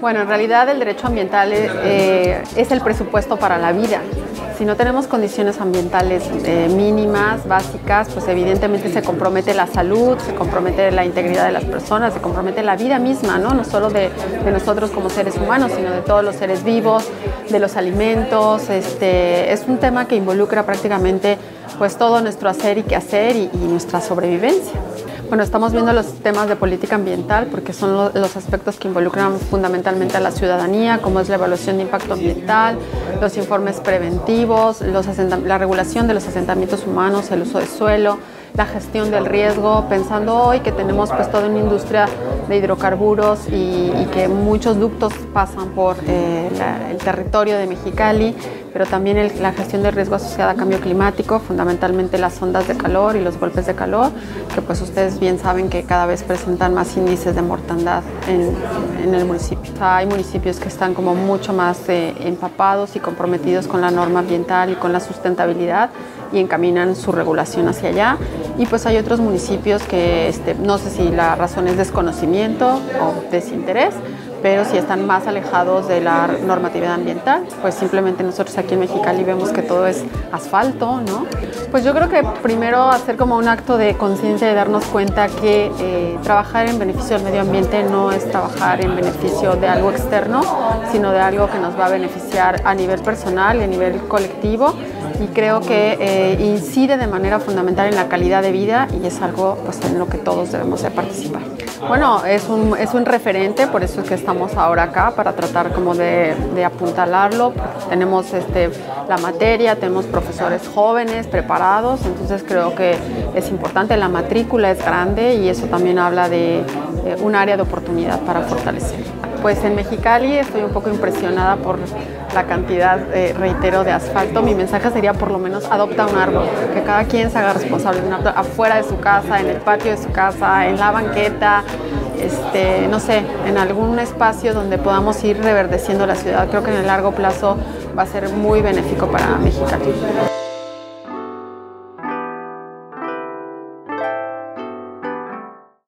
Bueno, en realidad el derecho ambiental eh, es el presupuesto para la vida. Si no tenemos condiciones ambientales eh, mínimas, básicas, pues evidentemente se compromete la salud, se compromete la integridad de las personas, se compromete la vida misma, no, no solo de, nosotros como seres humanos, sino de todos los seres vivos, de los alimentos. Este, es un tema que involucra prácticamente pues todo nuestro hacer y quehacer y, y nuestra sobrevivencia. Bueno, estamos viendo los temas de política ambiental porque son los aspectos que involucran fundamentalmente a la ciudadanía, como es la evaluación de impacto ambiental, los informes preventivos, la regulación de los asentamientos humanos, el uso de suelo, la gestión del riesgo, pensando hoy que tenemos pues toda una industria de hidrocarburos y, que muchos ductos pasan por eh, el territorio de Mexicali, pero también la gestión del riesgo asociada a cambio climático, fundamentalmente las ondas de calor y los golpes de calor, que pues ustedes bien saben que cada vez presentan más índices de mortandad en, el municipio. hay municipios que están como mucho más eh, empapados y comprometidos con la norma ambiental y con la sustentabilidad y encaminan su regulación hacia allá. Y pues hay otros municipios que este, no sé si la razón es desconocimiento o desinterés, pero si están más alejados de la normatividad ambiental, pues simplemente nosotros aquí en Mexicali vemos que todo es asfalto, ¿no? Pues yo creo que primero hacer como un acto de conciencia y darnos cuenta que eh, trabajar en beneficio del medio ambiente no es trabajar en beneficio de algo externo, sino de algo que nos va a beneficiar a nivel personal y a nivel colectivo y creo que eh, incide de manera fundamental en la calidad de vida y es algo pues, en lo que todos debemos de participar. Bueno, es un, es un referente, por eso es que estamos ahora acá, para tratar como de, de apuntalarlo. Tenemos este, la materia, tenemos profesores jóvenes, preparados, entonces creo que es importante, la matrícula es grande y eso también habla de un área de oportunidad para fortalecer. Pues en Mexicali estoy un poco impresionada por la cantidad, eh, reitero, de asfalto. Mi mensaje sería por lo menos adopta un árbol, que cada quien se haga responsable de un árbol afuera de su casa, en el patio de su casa, en la banqueta, este, no sé, en algún espacio donde podamos ir reverdeciendo la ciudad. Creo que en el largo plazo va a ser muy benéfico para Mexicali.